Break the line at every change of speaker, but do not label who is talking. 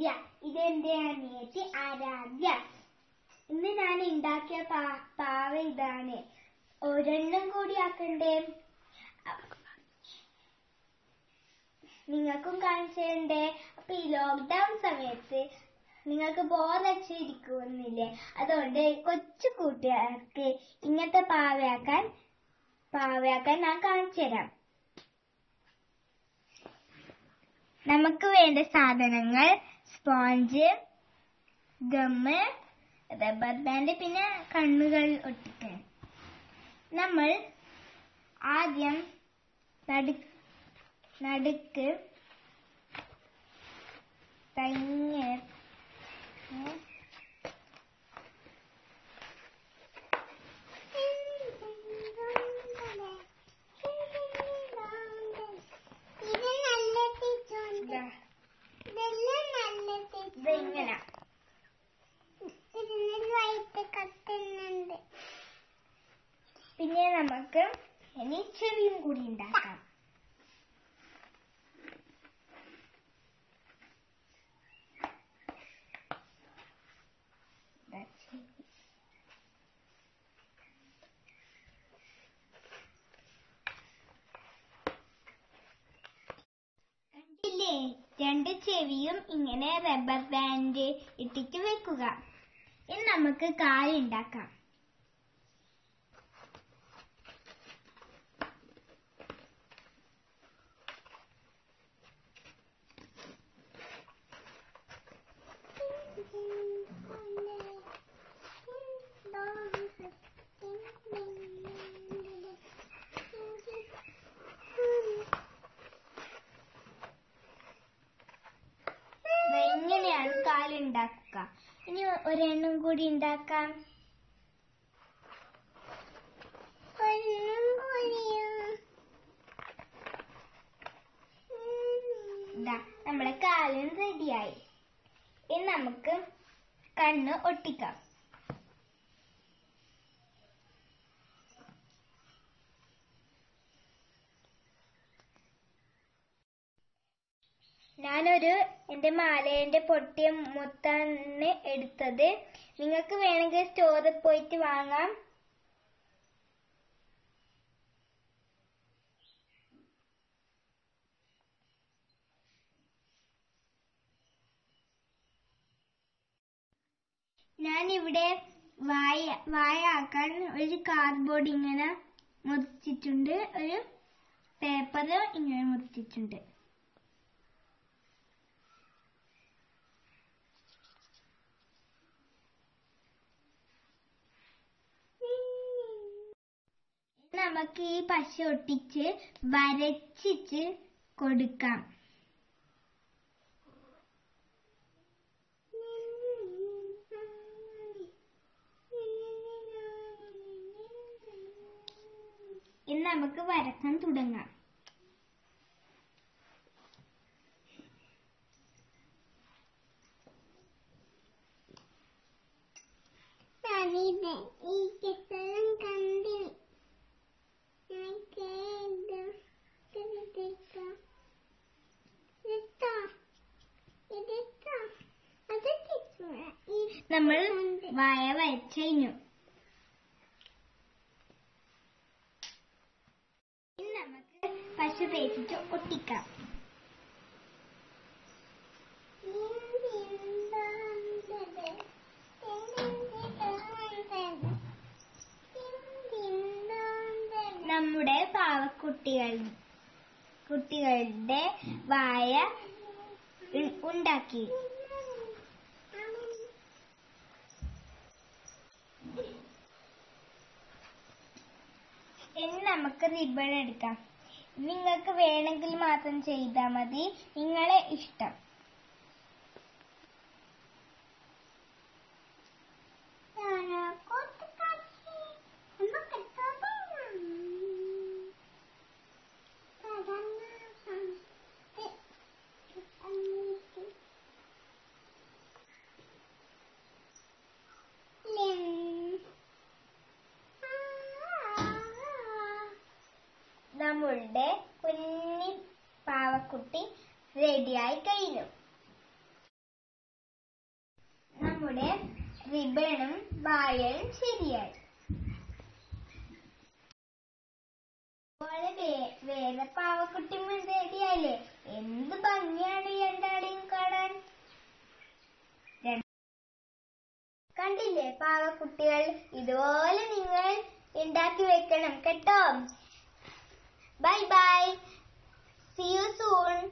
ആരാധ്യ. ഇതെന്റെ അനിയത്തി ആരാധ്യ. ഇന്ന് ഞാൻ ഉണ്ടാക്കിയ പാവ ഇതാണ്. ഒരെണ്ണം കൂടി ആക്കണ്ടേ? നിങ്ങൾക്കും കാണിച്ചു തരണ്ടേ അപ്പൊ ഈ ലോക്ക്ഡൌൺ സമയത്ത് നിങ്ങൾക്ക് ബോധച്ചിരിക്കുന്നില്ലേ അതുകൊണ്ട് കൊച്ചു കൂട്ടുകാർക്ക് ഇങ്ങനത്തെ പാവയാക്കാൻ പാവയാക്കാൻ ഞാൻ കാണിച്ചു തരാം നമുക്ക് വേണ്ട സാധനങ്ങൾ സ്പോഞ്ച് ഗമ്മ് റബ്ബർ ബാൻഡ് പിന്നെ കണ്ണുകൾ ഒട്ടിക്കാൻ നമ്മൾ ആദ്യം നടുക്ക് നടുക്ക് പിന്നെ നമുക്ക് ഇനി ചെവിയും കൂടി ഉണ്ടാക്കാം. കണ്ടില്ലേ? രണ്ട് ചെവിയും ഇങ്ങനെ റബ്ബർ ബാൻഡ് ഇട്ടിട്ട് വെക്കുക. ഇനി നമുക്ക് കാലുണ്ടാക്കാം കാലുണ്ടാക്കുക ഇനി ഒരെണ്ണം കൂടി ഉണ്ടാക്കാം. നമ്മുടെ കാലും റെഡിയായി ഇനി നമുക്ക് കണ്ണ് ഒട്ടിക്കാം. ഞാനൊരു എന്റെ മാലേന്റെ പൊട്ടിയ മുത്താണ് എടുത്തത്. നിങ്ങൾക്ക് വേണമെങ്കിൽ സ്റ്റോറിൽ പോയിട്ട് വാങ്ങാം. ഞാനിവിടെ വായ വായ ആക്കാൻ ഒരു കാർഡ്ബോർഡ് ഇങ്ങനെ മുറിച്ചിട്ടുണ്ട്. ഒരു പേപ്പർ ഇങ്ങനെ മുറിച്ചിട്ടുണ്ട്. നമുക്ക് ഈ പശ ഒട്ടിച്ച് വരച്ചിട്ട് കൊടുക്കാം. ഇനി നമുക്ക് വരക്കാൻ തുടങ്ങാം.
ഞാനിത്
നമ്മൾ വായ വരച്ചു കഴിഞ്ഞു നമുക്ക് പശു തേച്ചിട്ട് ഒട്ടിക്കാം. നമ്മുടെ പാവക്കുട്ടികൾ കുട്ടികളുടെ വായ ഉണ്ടാക്കി ഇനി നമുക്ക് റിബൺ എടുക്കാം. നിങ്ങൾക്ക് വേണമെങ്കിൽ മാത്രം ചെയ്താൽ മതി. നിങ്ങളെ ഇഷ്ടം. നമ്മളുടെ കുഞ്ഞി പാവക്കുട്ടി റെഡിയായി കഴിഞ്ഞു. നമ്മുടെ റിബണും വായയും ശരിയായി. വേറെ പാവക്കുട്ടി റെഡിയായില്ലേ എന്ത് ഭംഗിയാണ് രണ്ടാളെയും കാണാൻ? കണ്ടില്ലേ പാവക്കുട്ടികൾ? ഇതുപോലെ നിങ്ങൾ ഉണ്ടാക്കി വെക്കണം കേട്ടോ. Bye bye. See you soon.